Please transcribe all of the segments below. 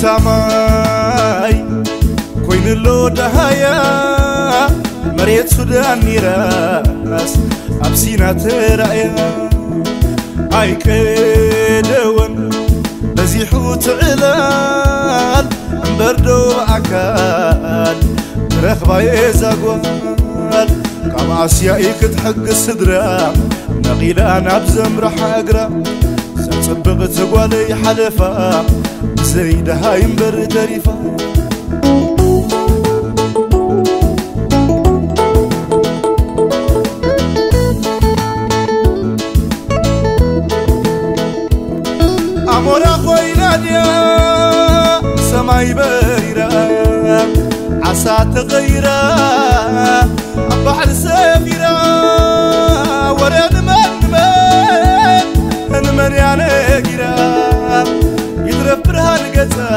ሰማይ ኮይንሎ ደሃያ መሬት ሱዳን ኒራስ ኣብሲና ተራእያ ኣይቀደወን በዚሑ ትዕላል እምበር ዶ ኣካል ረኽባየ ዛጓል ካብ ኣስያኢ ክትሕግስ ስድራ ነቒላ ናብ ዘምርሓ እግራ ዘፅብቕ ትጓለይ ሓለፋ ብዘይደሃይ እምበር ተሪፋ ኣሞራ ኮይና ድያ ሰማይ በሪራ ዓሳ ተቐይራ ኣብ ባሕሪ ሰፊራ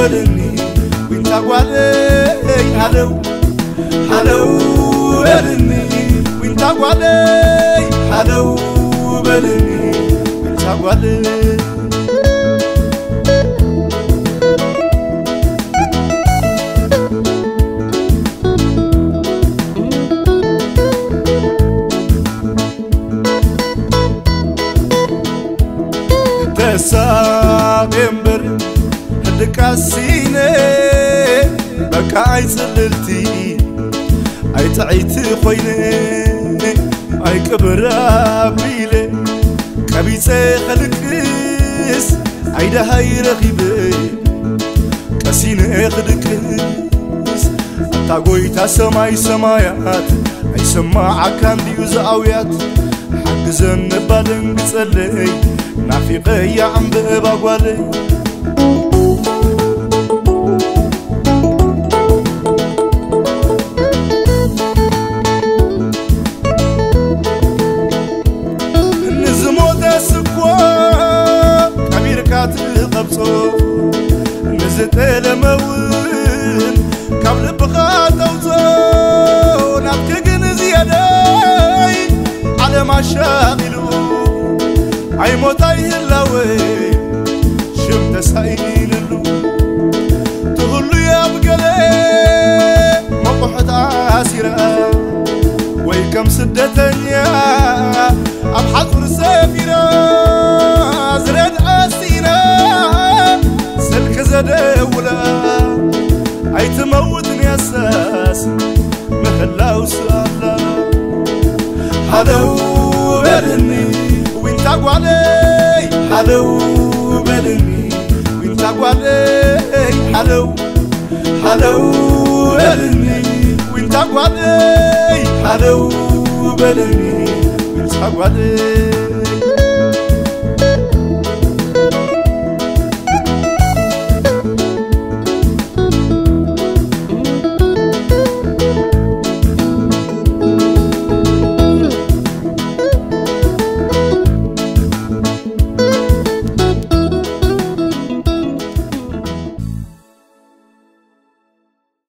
ولني وينتقوالي حلو حلو بلني وينتقوالي حلو بلني وينتقوالي Só كاسيني بكا عي صللتي عي تعيتي خويني عي كبرا بيلي كبيتي خلقس عي دهاي رغيبي كاسيني خلقس أتا قويتا سماي سمايات. عي سماع كان ديو زعويات حقزن بالنقصلي نافقي يا عم بقبالي ቀቢርካ ትቐብጾ ንዝተለመውን ካብ ልብኻ ተውፆ ናብቲ ግን ዝየደይ ዓለም ኣሻቒሉ ኣይሞታ ይህላወይ ሽም ተሳኢንሉ ትህሉ ኣብ ገለ መቑሑት ኣሲራ ወይ ከም ስደተኛ ኣብ ሓፁር ሰፊራ ዝረድ ኣሲና تداولا عيت موتني أساس مهلا وسهلا. حلو بدني. وانت علي؟ حلو بدني. وانت علي؟ حلو حلو بدني. وانت علي؟ حلو بدني. وانت علي؟